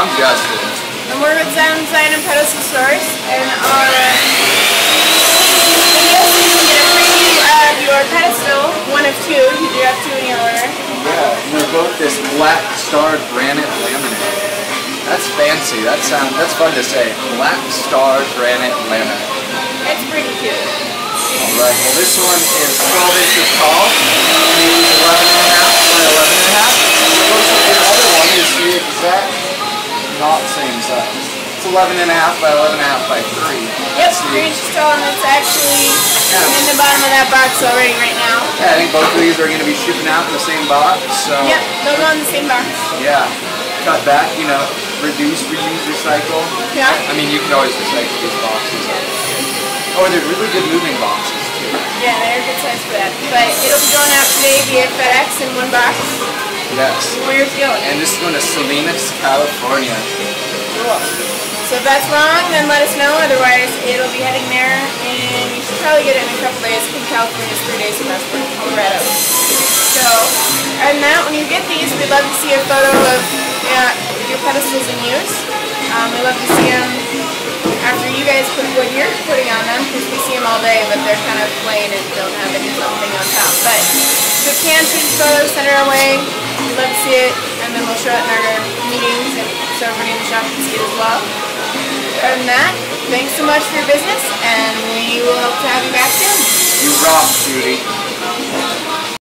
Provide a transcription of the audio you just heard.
I'm Justin. And we're with Sound Design and Pedestal Source. And our uh, videos, you can get a preview of your pedestal, one of two. You do have two in your order. Yeah, and they're both this black star granite laminate. That's fancy. That sound. That's fun to say. Black star granite laminate. It's pretty cute. Alright, well this one is 12 inches tall, maybe 11 and a half by 11 and a half. The other one is the exact, not same size. It's 11 and a half by 11 and a half by 3. Yep, three inches tall, and it's actually in the bottom of that box already right now. Yeah, I think both of these are going to be shipping out in the same box, so Yep, they'll go in the same box. yeah. Cut back, you know, reduce, reuse, recycle. Yeah. I mean, you can always recycle these boxes. Oh, they're really good moving boxes too. Yeah, they're a good size for that. But it'll be going out today via FedEx in one box. Yes. Where's it going? And this is going to Salinas, California. Cool. So if that's wrong, then let us know. Otherwise, it'll be heading there, and you should probably get it in a couple days. From California's three days from us. In Colorado. So, and that when you get these, we'd love to see a photo of uh, your pedestals in use. Um, we love to see them after you guys put what you're putting on them, because we see them all day, but they're kind of plain and don't have anything on top. But if you can shoot a photo, send it our way. We'd love to see it, and then we'll show it in our meetings, and so everybody in the shop can see it as well. Other than that, thanks so much for your business, and we will hope to have you back soon. You rock, Judy.